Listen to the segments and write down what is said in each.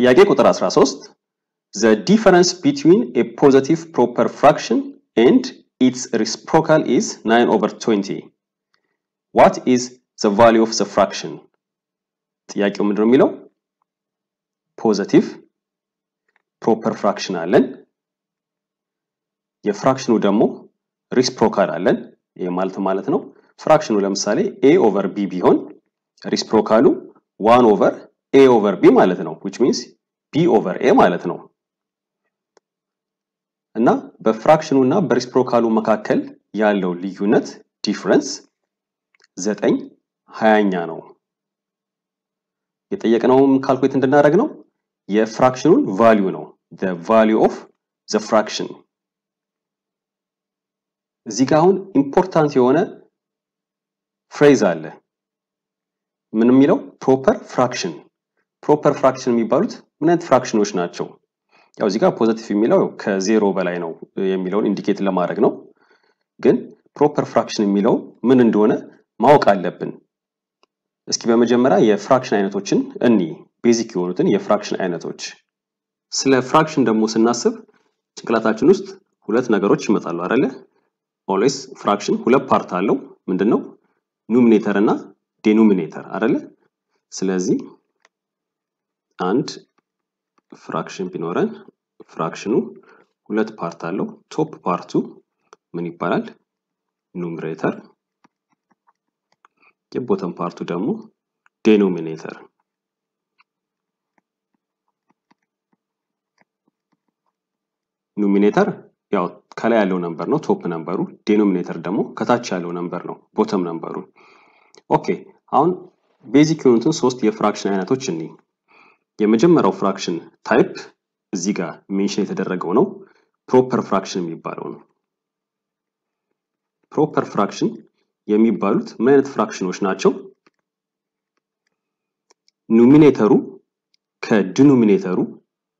ጥያቄ ቁጥር 13 The difference between a positive proper fraction and its reciprocal is 9 over 20. What is the value of the fraction? ጥያቄው ምንድነው የሚለው ፖዘቲቭ ፕሮፐር ፍራክሽን አለን። የፍራክሽኑ ደግሞ ሪስፕሮካል አለን። ይህ ማለት ማለት ነው ፍራክሽኑ ለምሳሌ ኤ ኦቨር ቢ ቢሆን ሪስፕሮካሉ ዋን ኦቨር ኤ ኦቨር ቢ ማለት ነው which means b over a ማለት ነው። እና በ fraction ኡ እና በ reciprocal ኡ መካከል ያለው ልዩነት difference ዘጠኝ ሀያኛ ነው። የጠየቅነውም calculate እንድናደርግ ነው የ fraction ኡን value ነው value of the fraction እዚህ ጋር አሁን important የሆነ phrase አለ ምን የሚለው proper fraction proper fraction የሚባሉት ምን አይነት fraction ኦች ናቸው? ያው እዚህ ጋር positive የሚለው ከዜሮ በላይ ነው የሚለውን indicate ለማድረግ ነው። ግን proper fraction የሚለው ምን እንደሆነ ማወቅ አለብን። እስኪ በመጀመሪያ የ fraction አይነቶችን እንይ basic የሆኑትን የ fraction አይነቶች። ስለ fraction ደግሞ ስናስብ ጭንቅላታችን ውስጥ ሁለት ነገሮች ይመጣሉ አይደለ? always fraction ሁለት part አለው። ምንድነው? numerator እና denominator አይደለ? ስለዚህ አንድ fraction ቢኖረን fraction ኡ ሁለት part አለው። top part ኡ ምን ይባላል? numerator የ bottom part ኡ ደግሞ denominator። numerator ያው ከላይ ያለው number ነው top number ኡ። denominator ደግሞ ከታች ያለው number ነው bottom number ኡ okay አሁን basic የሆኑትን ሶስት የ fraction አይነቶች እንይ የመጀመሪያው fraction type እዚህ ጋር mention የተደረገው ነው። proper fraction የሚባለው ነው። proper fraction የሚባሉት ምን አይነት fraction ኦች ናቸው? numerator ኡ ከ denominator ኡ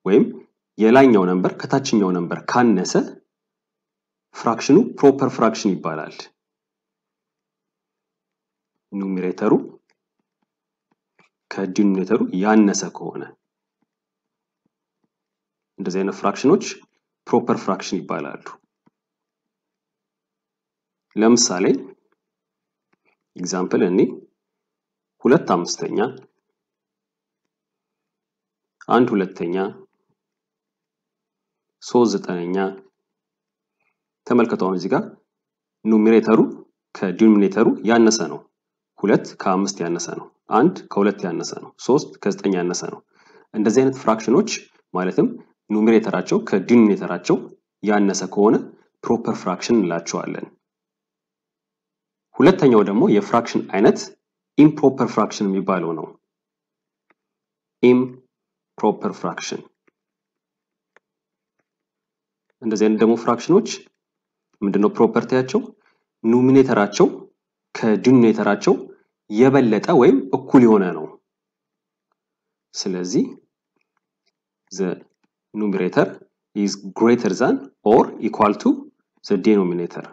ወይም የላይኛው number ከታችኛው number ካነሰ fraction ኡ proper fraction ይባላል። numerator ኡ ከ denominator ኡ ያነሰ ከሆነ እንደዚህ አይነት fraction ኦች proper fraction ይባላሉ። ለምሳሌ example እንይ ሁለት አምስተኛ አንድ ሁለተኛ ሶስት ዘጠነኛ ተመልከቱ። አሁን እዚህ ጋር numerator ኡ ከ denominator ኡ ያነሰ ነው። ሁለት ከአምስት ያነሰ ነው አንድ ከሁለት ያነሰ ነው። ሶስት ከዘጠኝ ያነሰ ነው። እንደዚህ አይነት fraction ኦች ማለትም numerator ኣቸው ከ denominator ኣቸው ያነሰ ከሆነ proper fraction እንላቸዋለን። ሁለተኛው ደግሞ የ fraction አይነት improper fraction የሚባለው ነው። improper fraction። እንደዚህ አይነት ደግሞ fraction ኦች ምንድነው property ያቸው? numerator ኣቸው ከ denominator ኣቸው የበለጠ ወይም እኩል የሆነ ነው። ስለዚህ the numerator is greater than or equal to the denominator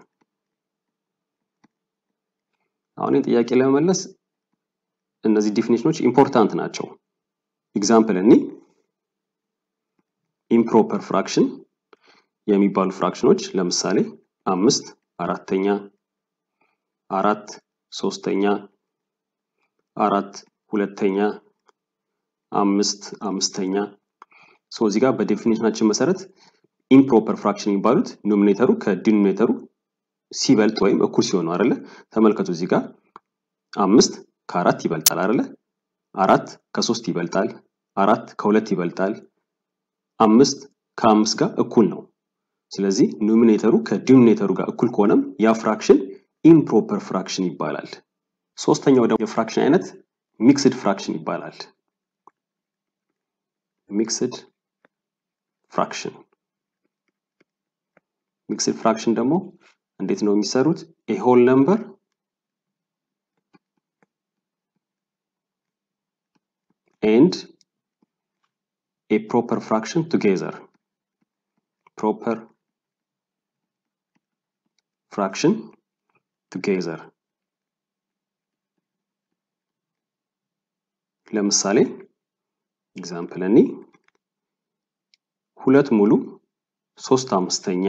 አሁን ጥያቄ ለመመለስ እነዚህ definition ኦች important ናቸው። example እንይ improper fraction የሚባሉ fraction ኦች ለምሳሌ አምስት አራተኛ አራት ሶስተኛ አራት ሁለተኛ አምስት አምስተኛ። so እዚህ ጋር በ definition ኣችን መሰረት improper fraction የሚባሉት numerator ኡ ከ denominator ኡ ሲበልጥ ወይም እኩል ሲሆኑ አይደለ? ተመልከቱ እዚህ ጋር አምስት ከአራት ይበልጣል አይደለ? አራት ከሶስት ይበልጣል አራት ከሁለት ይበልጣል አምስት ከአምስት ጋር እኩል ነው። ስለዚህ numerator ኡ ከ denominator ኡ ጋር እኩል ከሆነም ያ fraction improper fraction ይባላል ሶስተኛው ደግሞ የ fraction አይነት mixed fraction ይባላል። mixed fraction። mixed fraction ደግሞ እንዴት ነው የሚሰሩት? whole number and a proper fraction together proper fraction together ለምሳሌ example እንይ ሁለት ሙሉ ሶስት አምስተኛ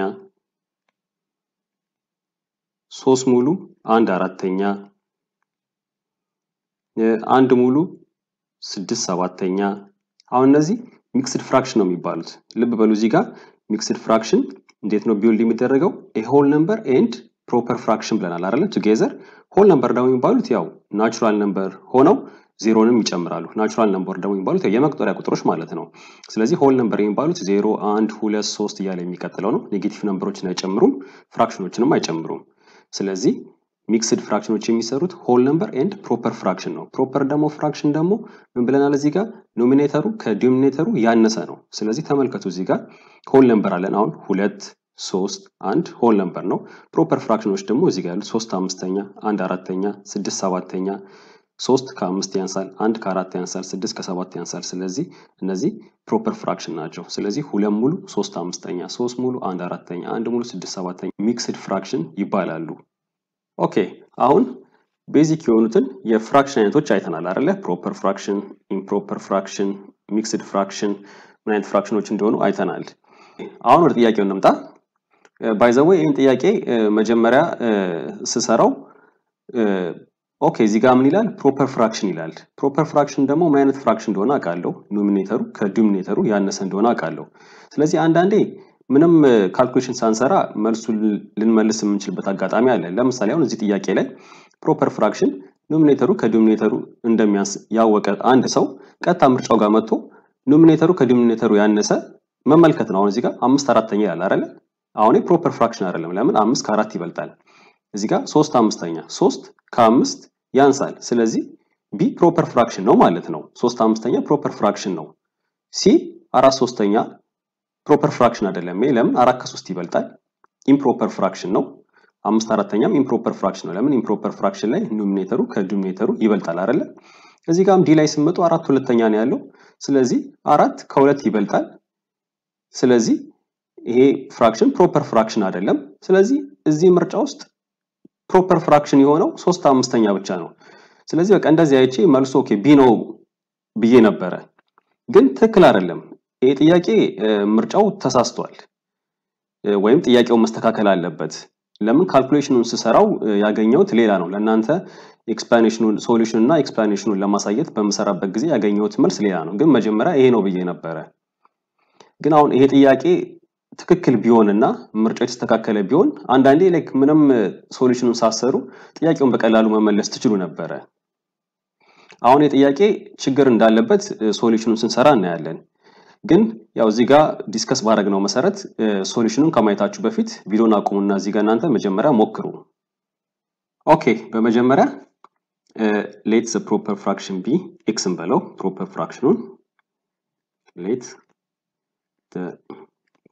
ሶስት ሙሉ አንድ አራተኛ አንድ ሙሉ ስድስት ሰባተኛ አሁን እነዚህ mixed fraction ነው የሚባሉት። ልብ በሉ እዚህ ጋር mixed fraction እንዴት ነው build የሚደረገው? whole number and proper fraction ብለናል አይደለ? together whole number ደግሞ የሚባሉት ያው natural number ሆነው ዜሮንም ይጨምራሉ። natural number ደግሞ የሚባሉት የመቁጠሪያ ቁጥሮች ማለት ነው። ስለዚህ whole number የሚባሉት ዜሮ አንድ ሁለት ሶስት እያለ የሚቀጥለው ነው። negative number ኦችን አይጨምሩም fraction ኦችንም አይጨምሩም። ስለዚህ mixed fraction ኦች የሚሰሩት whole number and proper fraction ነው። proper ደግሞ fraction ደግሞ ምን ብለናል እዚህ ጋር? numerator ኡ ከ denominator ኡ ያነሰ ነው። ስለዚህ ተመልከቱ እዚህ ጋር whole number አለን። አሁን ሁለት ሶስት አንድ whole number ነው። proper fraction ኦች ደግሞ እዚህ ጋር ያሉት ሶስት አምስተኛ አንድ አራተኛ ስድስት ሰባተኛ ሶስት ከአምስት ያንሳል አንድ ከአራት ያንሳል ስድስት ከሰባት ያንሳል። ስለዚህ እነዚህ proper fraction ናቸው። ስለዚህ ሁለት ሙሉ ሶስት አምስተኛ ሶስት ሙሉ አንድ አራተኛ አንድ ሙሉ ስድስት ሰባተኛ mixed fraction ይባላሉ። okay አሁን basic የሆኑትን የ fraction አይነቶች አይተናል አይደለ? proper fraction improper fraction mixed fraction ምን አይነት fraction ኖች እንደሆኑ አይተናል። አሁን ወደ ጥያቄው እንምጣ። by the way ይህን ጥያቄ መጀመሪያ ስሰራው okay እዚህ ጋር ምን ይላል? proper fraction ይላል። proper fraction ደግሞ ምን አይነት fraction እንደሆነ አውቃለሁ። nominator ኡ ከ denominator ኡ ያነሰ እንደሆነ አውቃለሁ። ስለዚህ አንዳንዴ ምንም calculation ሳንሰራ መልሱ ልንመልስ የምንችልበት አጋጣሚ አለ። ለምሳሌ አሁን እዚህ ጥያቄ ላይ proper fraction nominator ኡ ከ denominator ኡ እንደሚያንስ ያወቀ አንድ ሰው ቀጥታ ምርጫው ጋር መጥቶ nominator ኡ ከ denominator ኡ ያነሰ መመልከት ነው። አሁን እዚህ ጋር አምስት አራተኛ ይላል አይደለ? አሁን proper fraction አይደለም። ለምን? አምስት ከአራት ይበልጣል እዚህ ጋር ሶስት አምስተኛ ሶስት ከአምስት ያንሳል። ስለዚህ B proper fraction ነው ማለት ነው። ሶስት አምስተኛ proper fraction ነው። C አራት ሶስተኛ proper fraction አይደለም። ለምን? አራት ከሶስት ይበልጣል። improper fraction ነው። አምስት አራተኛም improper fraction ነው። ለምን? improper fraction ላይ nominator ኡ ከ denominator ኡ ይበልጣል አይደለ? እዚህ ጋርም D ላይ ስመጡ አራት ሁለተኛ ነው ያለው። ስለዚህ አራት ከሁለት ይበልጣል። ስለዚህ ይሄ fraction proper fraction አይደለም። ስለዚህ እዚህ ምርጫ ውስጥ proper fraction የሆነው ሶስት አምስተኛ ብቻ ነው። ስለዚህ በቃ እንደዚህ አይቼ መልሱ okay B ነው ብዬ ነበረ። ግን ትክክል አይደለም። ይሄ ጥያቄ ምርጫው ተሳስቷል። ወይም ጥያቄው መስተካከል አለበት። ለምን calculation ኑን ስሰራው ያገኘሁት ሌላ ነው። ለእናንተ explanation ኑን solution እና explanation ኑን ለማሳየት በምሰራበት ጊዜ ያገኘሁት መልስ ሌላ ነው። ግን መጀመሪያ ይሄ ነው ብዬ ነበረ። ግን አሁን ይሄ ጥያቄ ትክክል ቢሆንና ምርጫው የተስተካከለ ቢሆን አንዳንዴ like ምንም solution ኑን ሳትሰሩ ጥያቄውን በቀላሉ መመለስ ትችሉ ነበረ። አሁን የጥያቄ ችግር እንዳለበት solution ኑን ስንሰራ እናያለን። ግን ያው እዚህ ጋር discuss ባደረግነው መሰረት solution ኑን ከማየታችሁ በፊት ቪዲዮን አቁሙና እዚህ ጋር እናንተ መጀመሪያ ሞክሩ። okay በመጀመሪያ let proper fraction be X ን በለው proper fraction ኑን። let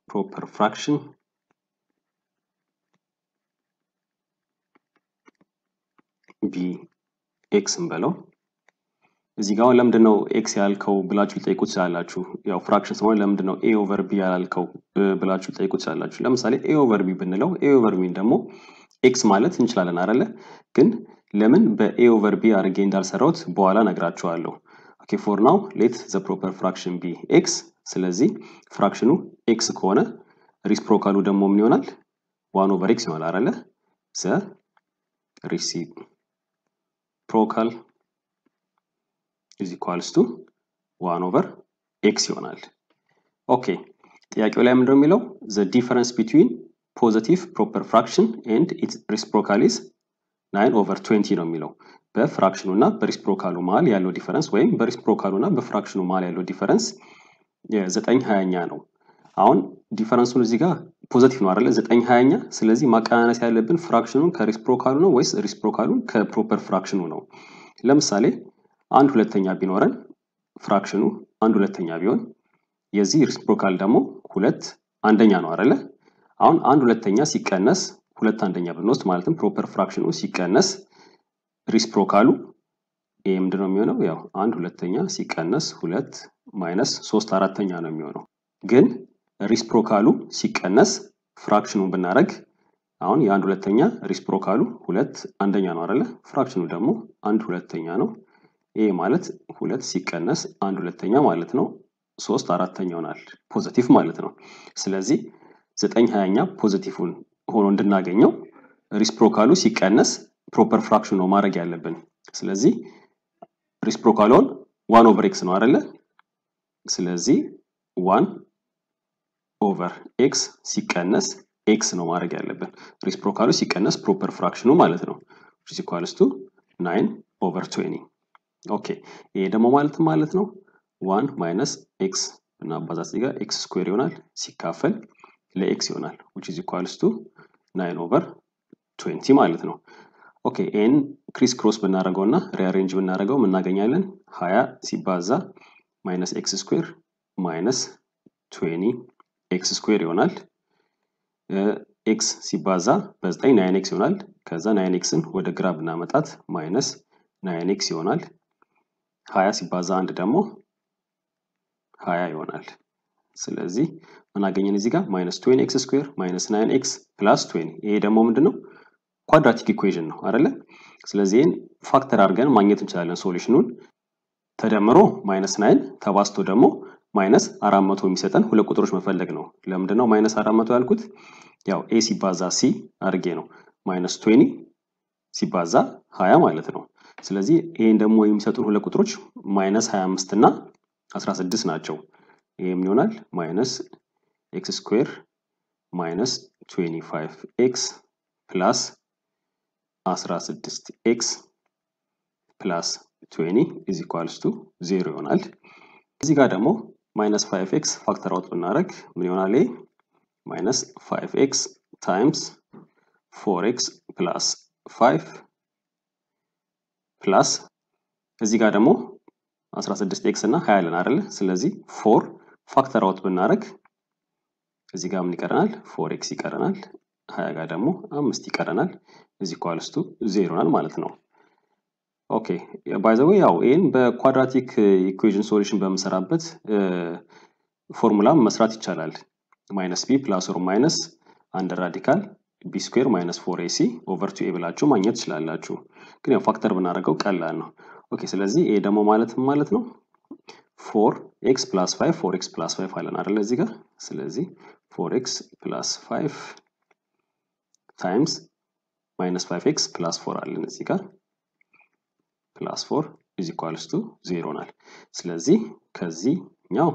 proper fraction. be X እንበለው። እዚህ ጋር ለምንድን ነው X ያልከው ብላችሁ ልትጠይቁ ትችላላችሁ። ያው fraction ስለሆነ ለምንድን ነው A over B ያላልከው ብላችሁ ልትጠይቁ ትችላላችሁ። ለምሳሌ A over B ብንለው A over B ን ደግሞ X ማለት እንችላለን አይደለ? ግን ለምን በ A over B አድርጌ እንዳልሰራውት በኋላ ነግራችኋለሁ okay for now let the proper fraction be X ስለዚህ fraction ኑ X ከሆነ reciprocal ኡ ደግሞ ምን ይሆናል? one over X ይሆናል አይደለ? the reciprocal is equals to one over X ይሆናል። okay ጥያቄው ላይ ምንድነው የሚለው? the difference between positive proper fraction and its reciprocal is nine over twenty ነው የሚለው። በ fraction ኑ እና በ reciprocal ኡ መሀል ያለው difference ወይም በ reciprocal ኡ እና በ fraction ኑ መሀል ያለው difference የዘጠኝ ሀያኛ ነው። አሁን difference ኡን እዚህ ጋር positive ነው አይደለ? ዘጠኝ ሀያኛ ስለዚህ መቀናነስ ያለብን fraction ኑን ከ reciprocal ኡ ነው ወይስ reciprocal ኡን ከ proper fraction ኑ ነው? ለምሳሌ አንድ ሁለተኛ ቢኖረን fraction ኑ አንድ ሁለተኛ ቢሆን የዚህ reciprocal ደግሞ ሁለት አንደኛ ነው አይደለ? አሁን አንድ ሁለተኛ ሲቀነስ ሁለት አንደኛ ብንወስድ ማለትም proper fraction ኑ ሲቀነስ reciprocal ኡ ይሄ ምንድነው የሚሆነው? ያው አንድ ሁለተኛ ሲቀነስ ሁለት minus ሶስት አራተኛ ነው የሚሆነው። ግን reciprocal ኡ ሲቀነስ fraction ኑን ብናደርግ አሁን የአንድ ሁለተኛ reciprocal ኡ ሁለት አንደኛ ነው አይደለ? fraction ኑ ደግሞ አንድ ሁለተኛ ነው። ይሄ ማለት ሁለት ሲቀነስ አንድ ሁለተኛ ማለት ነው። ሶስት አራተኛ ይሆናል positive ማለት ነው። ስለዚህ ዘጠኝ ሀያኛ positive ን ሆኖ እንድናገኘው reciprocal ኡ ሲቀነስ proper fraction ነው ማድረግ ያለብን። ስለዚህ reciprocal ኡን one over X ነው አይደለ? ስለዚህ one over X ሲቀነስ X ነው ማድረግ ያለብን። reciprocal ኡ ሲቀነስ proper fraction ኑ ማለት ነው። to 9 over 20 okay ይሄ ደግሞ ማለት ማለት ነው one minus X እና አባዛት ጋር X square ይሆናል ሲካፈል ለ X ይሆናል which is equals to 9 over 20 ማለት ነው። okay and criss cross ብናደርገው እና rearrange ብናደርገው እናገኛለን 20 ሲባዛ minus X square minus 20 X square ይሆናል። X ሲባዛ በ9 nine X ይሆናል። ከዛ nine X ን ወደ ግራ ብናመጣት minus nine X ይሆናል። 20 ሲባዛ አንድ ደግሞ 20 ይሆናል። ስለዚህ ምን አገኘን እዚህ ጋር minus 20 X square minus nine X plus 20 ይሄ ደግሞ ምንድን ነው quadratic equation ነው አይደለ? ስለዚህ factor አድርገን ማግኘት እንችላለን solution ኑን ተደምሮ minus nine ተባዝቶ ደግሞ minus አራት መቶ የሚሰጠን ሁለት ቁጥሮች መፈለግ ነው። ለምንድን ነው minus አራት መቶ ያልኩት? ያው A ሲባዛ C አድርጌ ነው minus twenty ሲባዛ ሀያ ማለት ነው። ስለዚህ ይህን ደግሞ የሚሰጡን ሁለት ቁጥሮች minus ሀያ አምስት እና አስራ ስድስት ናቸው። ይህ ምን ይሆናል? minus x square minus twenty five x plus አስራ ስድስት x plus twenty is equals to zero ይሆናል። እዚህ ጋር ደግሞ minus five x factor out ብናደርግ ምን ይሆናል? minus five x times four x plus five plus እዚህ ጋር ደግሞ 16 x እና 20 አለን አይደለ? ስለዚህ four factor out ብናደርግ እዚህ ጋር ምን ይቀረናል? four x ይቀረናል። 20 ጋር ደግሞ አምስት ይቀረናል። እዚህ equals to zero ይሆናል ማለት ነው። okay by the way ያው ይህን በ quadratic equation solution በምሰራበት ፎርሙላ መስራት ይቻላል። minus b plus or minus አንድ radical b square minus four ac over two a ብላችሁ ማግኘት ትችላላችሁ። ግን ያው factor ብናደርገው ቀላል ነው። okay ስለዚህ ኤ ደግሞ ማለት ማለት ነው four x plus five four x plus five አለን አይደለ እዚህ ጋር። ስለዚህ four x plus five times minus five x plus four አለን እዚህ ጋር plus four is equals to zero ናል። ስለዚህ ከዚህኛው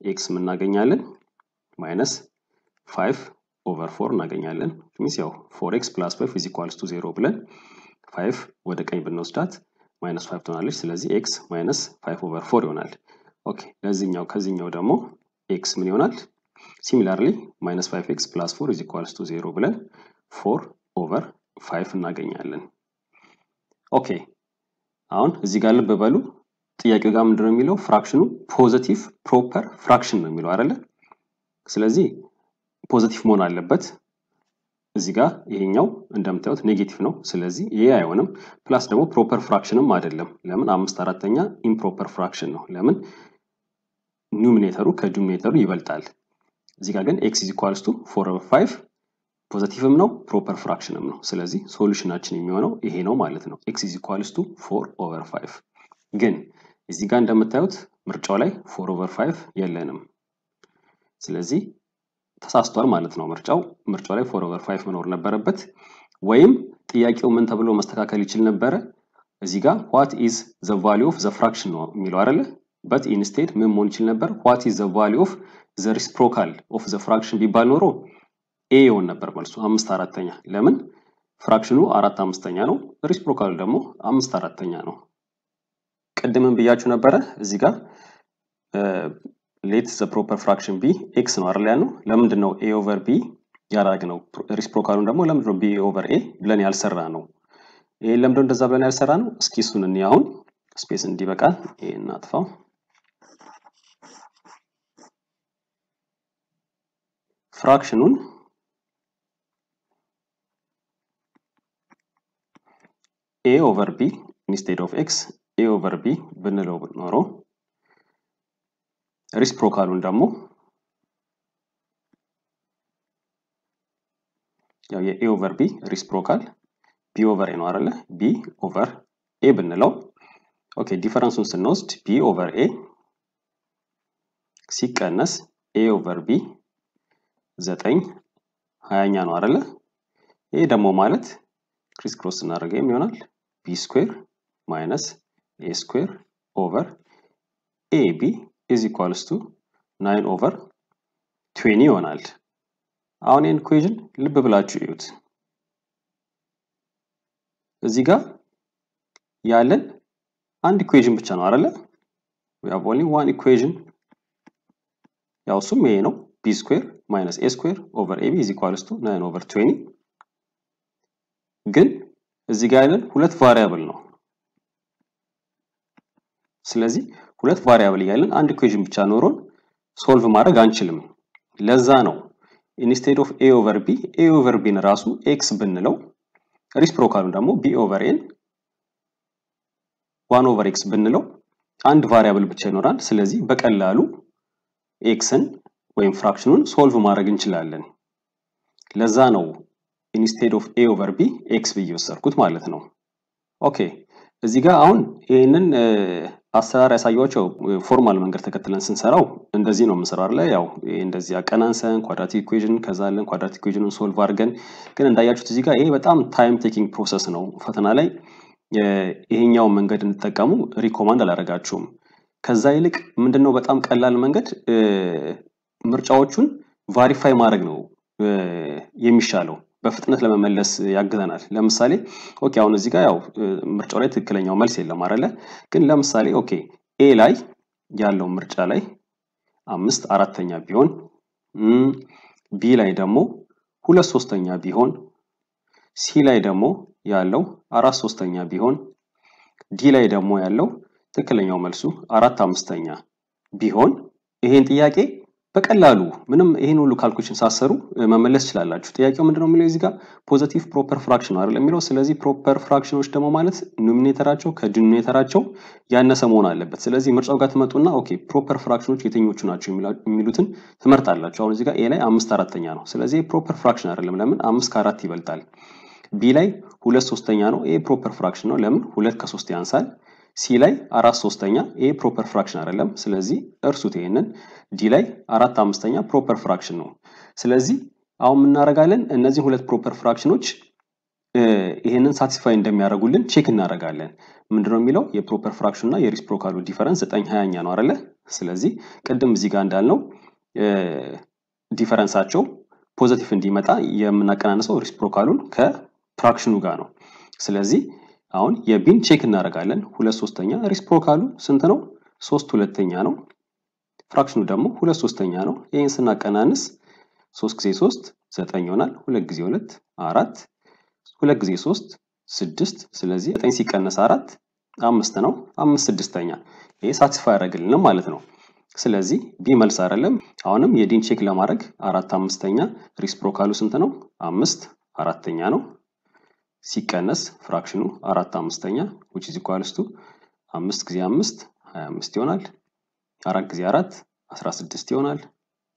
x የምናገኛለን minus five over four እናገኛለን። means ያው four x plus five is equals to zero ብለን five ወደ ቀኝ ብንወስዳት minus five ትሆናለች። ስለዚህ x minus five over four ይሆናል። okay ለዚህኛው ከዚህኛው ደግሞ x ምን ይሆናል? similarly minus five x plus four is equals to zero ብለን four over five እናገኛለን። okay አሁን እዚህ ጋር ልብ በሉ ጥያቄው ጋር ምንድነው የሚለው fraction ኑ positive proper fraction ነው የሚለው አይደለ? ስለዚህ positive መሆን አለበት። እዚህ ጋር ይሄኛው እንደምታዩት negative ነው። ስለዚህ ይሄ አይሆንም። plus ደግሞ proper fraction ም አይደለም። ለምን? አምስት አራተኛ improper fraction ነው። ለምን? numerator ኡ ከ denominator ኡ ይበልጣል። እዚህ ጋር ግን x is equals to four over five positive ም ነው proper fraction ም ነው። ስለዚህ solution ኣችን የሚሆነው ይሄ ነው ማለት ነው። x is equals to four over five ግን እዚህ ጋር እንደምታዩት ምርጫው ላይ four over five የለንም። ስለዚህ ተሳስቷል ማለት ነው ምርጫው ምርጫው ላይ four over five መኖር ነበረበት። ወይም ጥያቄው ምን ተብሎ መስተካከል ይችል ነበረ? እዚህ ጋር what is the value of the fraction ነው የሚለው አይደለ? but instead ምን መሆን ይችል ነበር? what is the value of the reciprocal of the fraction ቢባል ኖሮ a ይሆን ነበር መልሱ አምስት አራተኛ። ለምን fraction ኑ አራት አምስተኛ ነው፣ reciprocal ኡ ደግሞ አምስት አራተኛ ነው። ቅድምን ብያችሁ ነበረ እዚህ ጋር let the proper fraction be x ነው አይደል ያልነው። ለምንድን ነው a over b ያደረግነው? reciprocal ኡን ደግሞ ለምንድን ነው b over a ብለን ያልሰራነው? ይሄን ለምንድን ነው እንደዛ ብለን ያልሰራነው? እስኪ እሱን እኔ አሁን space እንዲበቃል ይሄ እናጥፋው። fraction ኑን a over b instead of x a over b ብንለው ኖሮ reciprocal ኡን ደግሞ ያው የ a over b reciprocal b over a ነው አይደለ? b over a ብንለው okay፣ difference ኡን ስንወስድ b over a ሲቀነስ a over b ዘጠኝ ሀያኛ ነው አይደለ? ይሄ ደግሞ ማለት criss cross ስናደርገው ይሆናል b square minus a square over a b is equals to nine over twenty ይሆናል። አሁን ይህን equation ልብ ብላችሁ እዩት። እዚህ ጋር ያለን አንድ equation ብቻ ነው we have only one equation ያው እሱም ይሄ ነው b square minus a square over ab is equals to nine over twenty ግን እዚህ ጋር ያለን ሁለት variable ነው። ስለዚህ ሁለት variable እያለን አንድ equation ብቻ ኖሮን solve ማድረግ አንችልም። ለዛ ነው instead of a over b a over b ን ራሱ x ብንለው reciprocal ኡን ደግሞ b over a ን one over x ብንለው አንድ variable ብቻ ይኖራል። ስለዚህ በቀላሉ x ን ወይም fraction ኑን solve ማድረግ እንችላለን። ለዛ ነው instead of a over b x ብዬ ወሰድኩት ማለት ነው። okay እዚህ ጋር አሁን ይህንን አሰራር ያሳያቸው formal መንገድ ተከትለን ስንሰራው እንደዚህ ነው የምንሰራው አይደለ? ያው እንደዚህ አቀናንሰን quadratic equation ከዛ አለን quadratic equation ን solve አድርገን ግን እንዳያችሁት እዚህ ጋር ይሄ በጣም time taking process ነው። ፈተና ላይ ይሄኛውን መንገድ እንድጠቀሙ recommend አላደርጋችሁም። ከዛ ይልቅ ምንድነው በጣም ቀላል መንገድ ምርጫዎቹን verify ማድረግ ነው የሚሻለው። በፍጥነት ለመመለስ ያግዘናል። ለምሳሌ okay አሁን እዚህ ጋር ያው ምርጫው ላይ ትክክለኛው መልስ የለም አይደለ? ግን ለምሳሌ okay A ላይ ያለው ምርጫ ላይ አምስት አራተኛ ቢሆን B ላይ ደግሞ ሁለት ሶስተኛ ቢሆን C ላይ ደግሞ ያለው አራት ሶስተኛ ቢሆን D ላይ ደግሞ ያለው ትክክለኛው መልሱ አራት አምስተኛ ቢሆን ይሄን ጥያቄ በቀላሉ ምንም ይሄን ሁሉ calculation ሳትሰሩ መመለስ ትችላላችሁ። ጥያቄው ምንድነው የሚለው እዚህ ጋር positive proper fraction አይደል የሚለው። ስለዚህ proper fraction ኖች ደግሞ ማለት numerator ኣቸው ከ denominator ኣቸው ያነሰ መሆን አለበት። ስለዚህ ምርጫው ጋር ትመጡና okay proper fraction ኖች የትኞቹ ናቸው የሚሉትን ትመርጣላችሁ። አሁን እዚህ ጋር A ላይ አምስት አራተኛ ነው። ስለዚህ proper fraction አይደለም። ለምን አምስት ከአራት ይበልጣል። B ላይ ሁለት ሶስተኛ ነው። ይሄ proper fraction ነው። ለምን ሁለት ከሶስት ያንሳል። C ላይ አራት ሶስተኛ ይሄ proper fraction አይደለም። ስለዚህ እርሱት ይሄንን። D ላይ አራት አምስተኛ proper fraction ነው። ስለዚህ አሁን ምን እናደርጋለን እነዚህ ሁለት proper fraction ኖች ይሄንን satisfy እንደሚያደርጉልን check እናደርጋለን። ምንድነው የሚለው የ proper fraction እና የ reciprocal ኡ difference ዘጠኝ ሀያኛ ነው አይደለ? ስለዚህ ቅድም እዚህ ጋር እንዳልነው difference ኣቸው positive እንዲመጣ የምናቀናንሰው reciprocal ኡን ከ fraction ኑ ጋር ነው። ስለዚህ አሁን የ B ን check እናደርጋለን። ሁለት ሶስተኛ reciprocal ኡ ስንት ነው? ሶስት ሁለተኛ ነው። fraction ኑ ደግሞ ሁለት ሶስተኛ ነው። ይህን ስናቀናንስ ሶስት ጊዜ ሶስት ዘጠኝ ይሆናል። ሁለት ጊዜ ሁለት አራት፣ ሁለት ጊዜ ሶስት ስድስት። ስለዚህ ዘጠኝ ሲቀነስ አራት አምስት ነው። አምስት ስድስተኛ። ይሄ satisfy አያደርግልንም ማለት ነው። ስለዚህ B መልስ አይደለም። አሁንም የ D ን check ለማድረግ አራት አምስተኛ reciprocal ኡ ስንት ነው? አምስት አራተኛ ነው። ሲቀነስ fraction ኑ አራት አምስተኛ which is equals to አምስት ጊዜ አምስት ሀያ አምስት ይሆናል። አራት ጊዜ አራት አስራ ስድስት ይሆናል።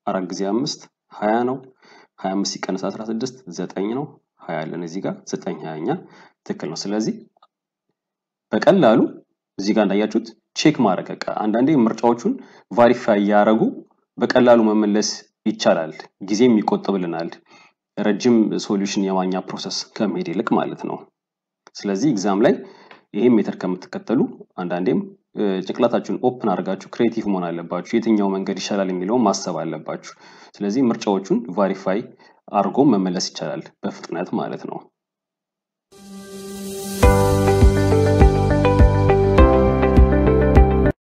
አራት ጊዜ አምስት ሀያ ነው። ሀያ አምስት ሲቀነስ አስራ ስድስት ዘጠኝ ነው። ሀያ ያለን እዚህ ጋር ዘጠኝ ሀያኛ ትክክል ነው። ስለዚህ በቀላሉ እዚህ ጋር እንዳያችሁት check ማድረግ በቃ አንዳንዴ ምርጫዎቹን verify እያደረጉ በቀላሉ መመለስ ይቻላል። ጊዜም ይቆጥብልናል። ረጅም solution የማግኛ process ከመሄድ ይልቅ ማለት ነው። ስለዚህ exam ላይ ይሄን method ከምትከተሉ አንዳንዴም ጭንቅላታችሁን open አድርጋችሁ creative መሆን አለባችሁ። የትኛው መንገድ ይሻላል የሚለውን ማሰብ አለባችሁ። ስለዚህ ምርጫዎቹን verify አድርጎ መመለስ ይቻላል በፍጥነት ማለት ነው።